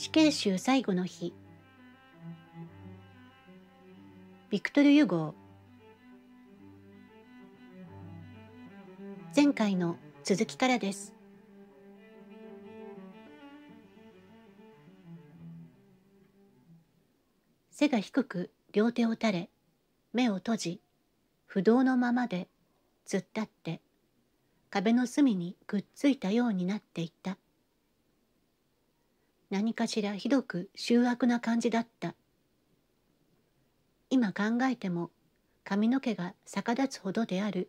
死刑囚最後の日。ビクトル・ユゴ前回の続きからです。背が低く両手を垂れ目を閉じ不動のままで突っ立って壁の隅にくっついたようになっていた。何かしらひどく醜悪な感じだった。今考えても髪の毛が逆立つほどである。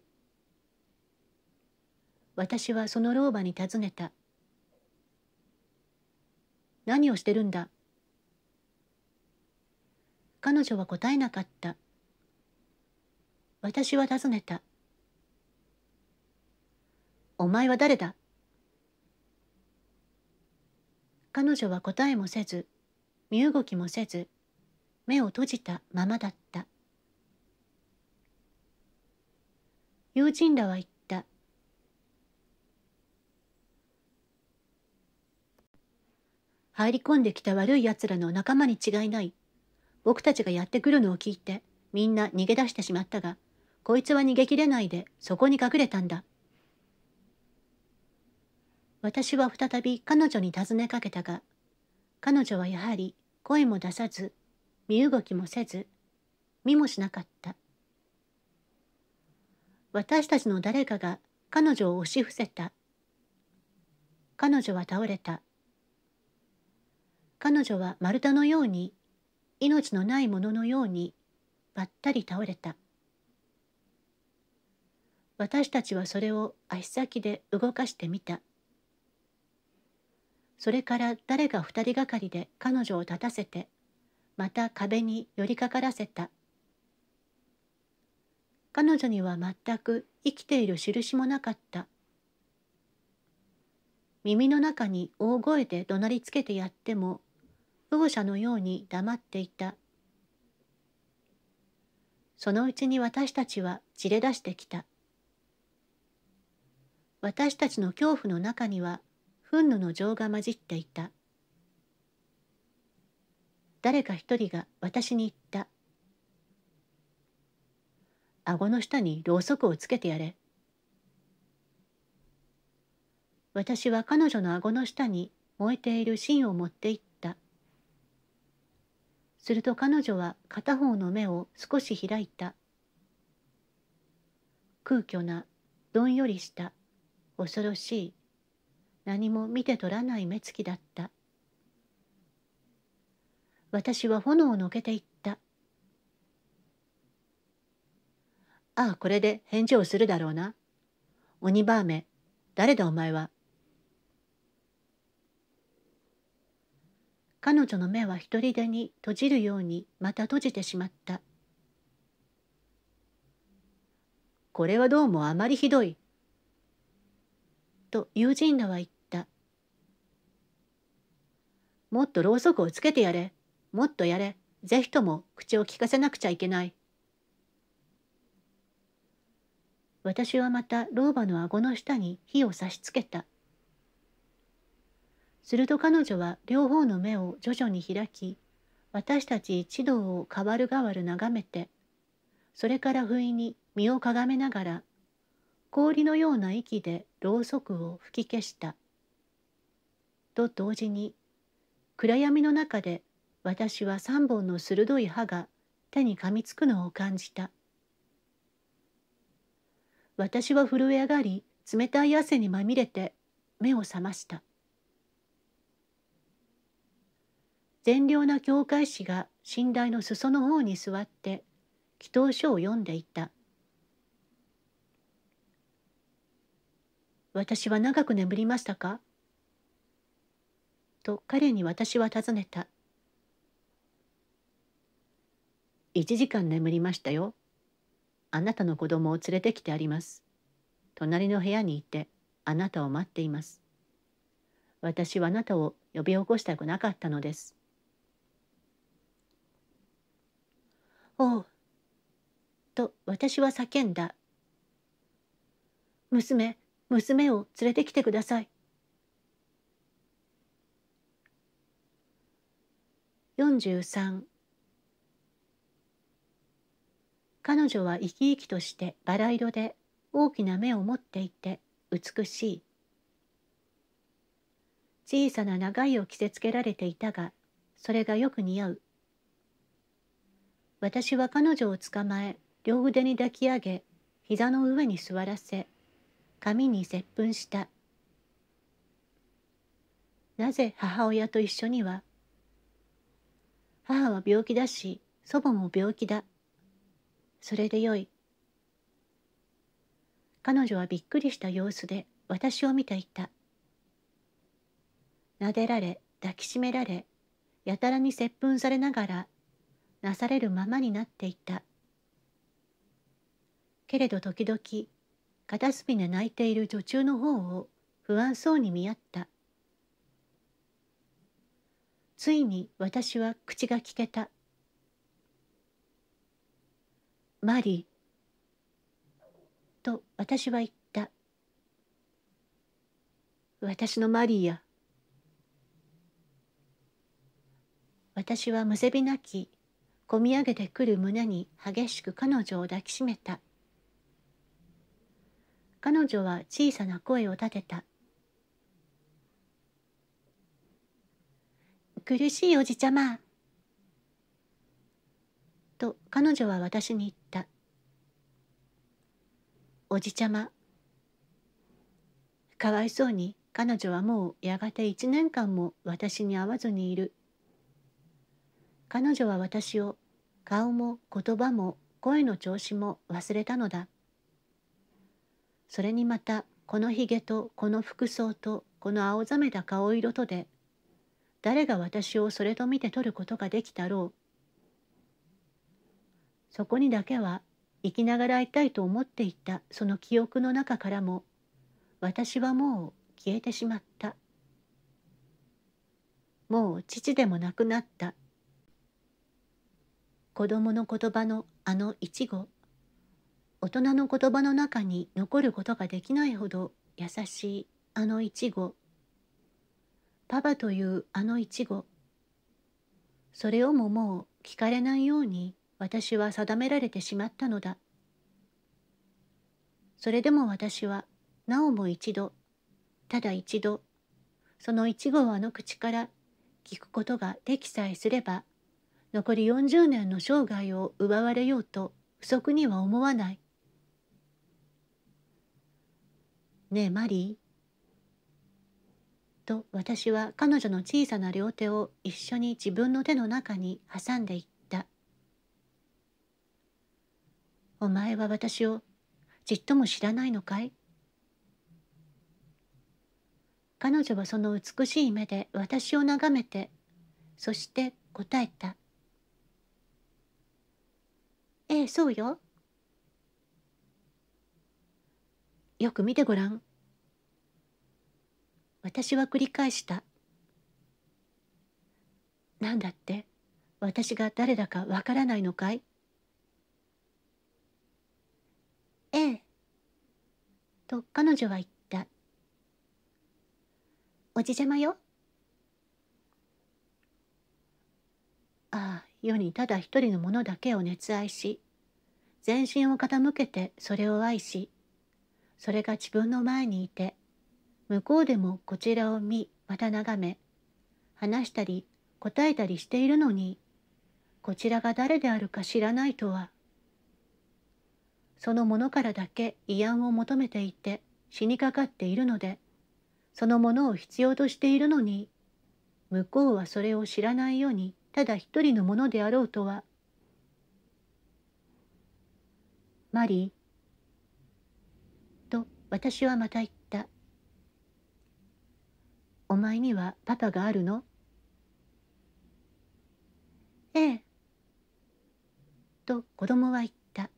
私はその老婆に尋ねた。何をしてるんだ？彼女は答えなかった。私は尋ねた。お前は誰だ？彼女は答えもせず身動きもせず目を閉じたままだった。友人らは言った。入り込んできた悪い奴らの仲間に違いない。僕たちがやってくるのを聞いてみんな逃げ出してしまったがこいつは逃げきれないでそこに隠れたんだ。私は再び彼女に尋ねかけたが、彼女はやはり声も出さず、身動きもせず、見もしなかった。私たちの誰かが彼女を押し伏せた。彼女は倒れた。彼女は丸太のように、命のないもののように、ばったり倒れた。私たちはそれを足先で動かしてみた。それから誰が二人がかりで彼女を立たせてまた壁に寄りかからせた。彼女には全く生きている印もなかった。耳の中に大声で怒鳴りつけてやっても保護者のように黙っていた。そのうちに私たちは散れ出してきた。私たちの恐怖の中には憤怒の情が混じっていた。誰か一人が私に言った。顎の下にろうそくをつけてやれ。私は彼女の顎の下に燃えている芯を持っていった。すると彼女は片方の目を少し開いた。空虚などんよりした恐ろしい。何も見て取らない目つきだった。私は炎をのけていった。ああこれで返事をするだろうな。鬼バーメ誰だお前は。彼女の目は一人でに閉じるようにまた閉じてしまった。これはどうもあまりひどい。と友人らは言った。もっとろうそくをつけてやれ。もっとやれ。ぜひとも口を聞かせなくちゃいけない。私はまた老婆の顎の下に火を差し付けた。すると彼女は両方の目を徐々に開き、私たち一同を変わる変わる眺めて、それから不意に身をかがめながら氷のような息でろうそくを吹き消した。と同時に暗闇の中で私は三本の鋭い歯が手に噛みつくのを感じた。私は震え上がり冷たい汗にまみれて目を覚ました。善良な教会士が寝台の裾の方に座って祈祷書を読んでいた。私は長く眠りましたか？と彼に私は尋ねた。一時間眠りましたよ。あなたの子供を連れてきてあります。隣の部屋にいてあなたを待っています。私はあなたを呼び起こしたくなかったのです。おう。と私は叫んだ。娘、娘を連れてきてください。43彼女は生き生きとしてバラ色で大きな目を持っていて美しい。小さな長いを着せつけられていたが、それがよく似合う。私は彼女を捕まえ、両腕に抱き上げ、膝の上に座らせ、髪に接吻した。なぜ母親と一緒には母は病気だし、祖母も病気だ。それでよい。彼女はびっくりした様子で私を見ていた。撫でられ、抱きしめられ、やたらに接吻されながら、なされるままになっていた。けれど時々、片隅で泣いている女中の方を不安そうに見合った。ついに私は口が聞けた。マリー。と私は言った。私のマリーや。私はむせび泣き、こみ上げてくる胸に激しく彼女を抱きしめた。彼女は小さな声を立てた。苦しいおじちゃま。と彼女は私に言った。おじちゃま。かわいそうに彼女はもうやがて一年間も私に会わずにいる。彼女は私を顔も言葉も声の調子も忘れたのだ。それにまたこのひげとこの服装とこの青ざめた顔色とで誰が私をそれと見て取ることができたろう。そこにだけは生きながらいたいと思っていたその記憶の中からも私はもう消えてしまった。もう父でもなくなった。子供の言葉のあの一語、大人の言葉の中に残ることができないほど優しいあの一語、パパというあの一語それをももう聞かれないように私は定められてしまったのだ。それでも私はなおも一度ただ一度その一語をあの口から聞くことができさえすれば残り40年の生涯を奪われようと不足には思わない。ねえマリー。と私は彼女の小さな両手を一緒に自分の手の中に挟んでいった。お前は私をちっとも知らないのかい？彼女はその美しい目で私を眺めて、そして答えた。ええ、そうよ。よく見てごらん。私は繰り返した。なんだって？私が誰だかわからないのかい？ええ。と彼女は言った。おじちゃまよ？ああ、世にただ一人のものだけを熱愛し、全身を傾けてそれを愛し、それが自分の前にいて、向こうでもこちらを見、また眺め、話したり答えたりしているのに、こちらが誰であるか知らないとは。そのものからだけ慰安を求めていて死にかかっているので、そのものを必要としているのに、向こうはそれを知らないようにただ一人のものであろうとは。マリー、と私はまた言った。お前にはパパがあるの？ええ。と子供は言った。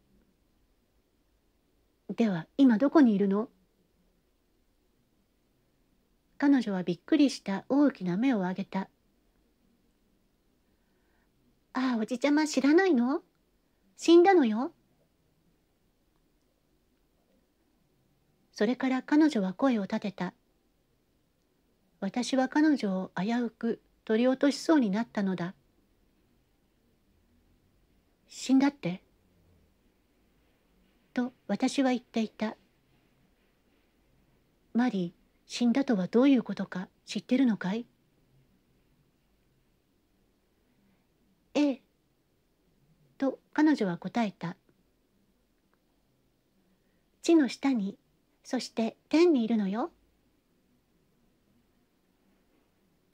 では今どこにいるの？彼女はびっくりした大きな目を上げた。ああ、おじちゃま知らないの？死んだのよ？それから彼女は声を立てた。私は彼女を危うく取り落としそうになったのだ。死んだって？と私は言っていた。マリー、死んだとはどういうことか知ってるのかい？ええ。と彼女は答えた。地の下に、そして天にいるのよ。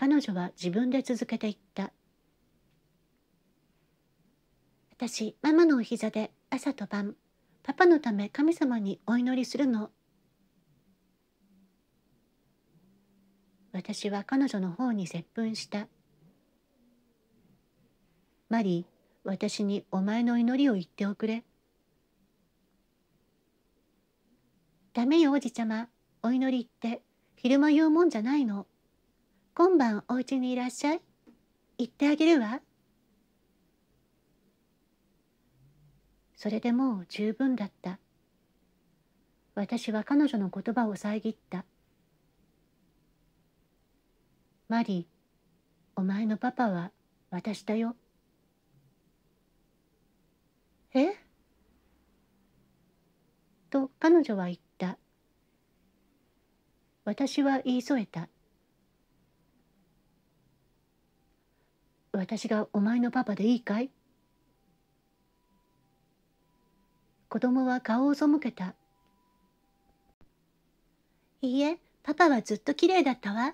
彼女は自分で続けていった。私、ママのお膝で朝と晩、パパのため神様にお祈りするの。私は彼女の方に接吻した。マリー、私にお前の祈りを言っておくれ。ダメよ、おじちゃま。お祈りって昼間言うもんじゃないの。今晩お家にいらっしゃい。言ってあげるわ。それでもう十分だった。私は彼女の言葉を遮った。マリー、お前のパパは私だよ。え？と彼女は言った。私は言い添えた。私がお前のパパでいいかい？子供は顔を背けた。いいえ、パパはずっと綺麗だったわ。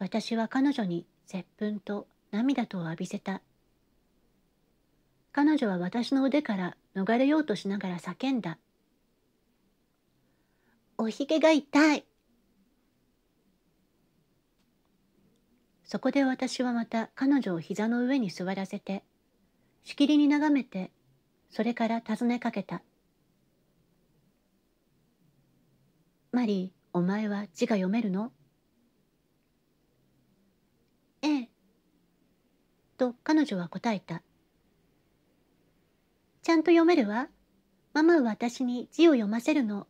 私は彼女に接吻と涙とを浴びせた。彼女は私の腕から逃れようとしながら叫んだ。おひげが痛い。そこで私はまた彼女を膝の上に座らせて、しきりに眺めて、それから尋ねかけた。マリー、お前は字が読めるの？ええ。と彼女は答えた。ちゃんと読めるわ？ママは私に字を読ませるの。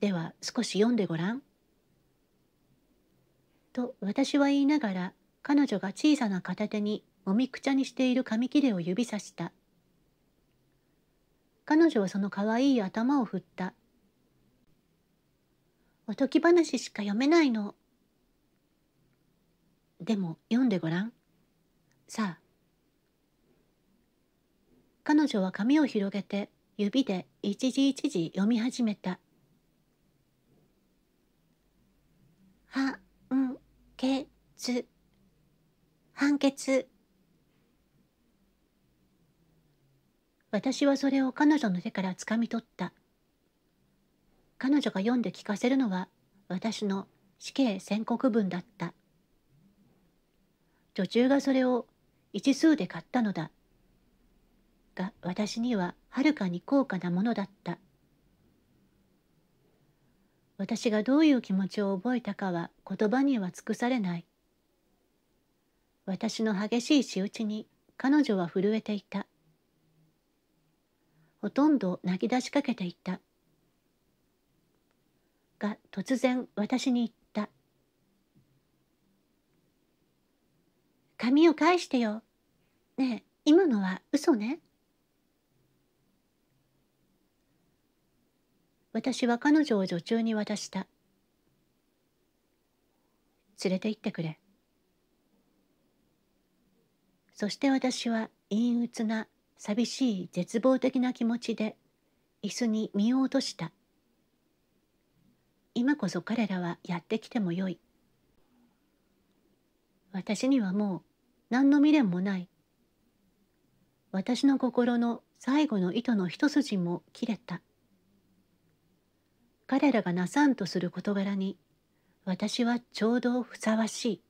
では少し読んでごらん。と私は言いながら彼女が小さな片手にもみくちゃにしている紙切れを指さした。彼女はそのかわいい頭を振った。おとぎ話しか読めないの。でも読んでごらん。さあ。彼女は紙を広げて指で一字一字読み始めた。は、け、つ、判決。私はそれを彼女の手からつかみ取った。彼女が読んで聞かせるのは私の死刑宣告文だった。女中がそれを一数で買ったのだ。が私にははるかに高価なものだった。私がどういう気持ちを覚えたかは言葉には尽くされない私の激しい仕打ちに彼女は震えていた。ほとんど泣き出しかけていた。が突然私に言った。髪を返してよ。ねえ、今のは嘘ね。私は彼女を女中に渡した。連れて行ってくれ。そして私は陰鬱な寂しい絶望的な気持ちで椅子に身を落とした今こそ彼らはやってきてもよい私にはもう何の未練もない私の心の最後の糸の一筋も切れた彼らがなさんとする事柄に私はちょうどふさわしい。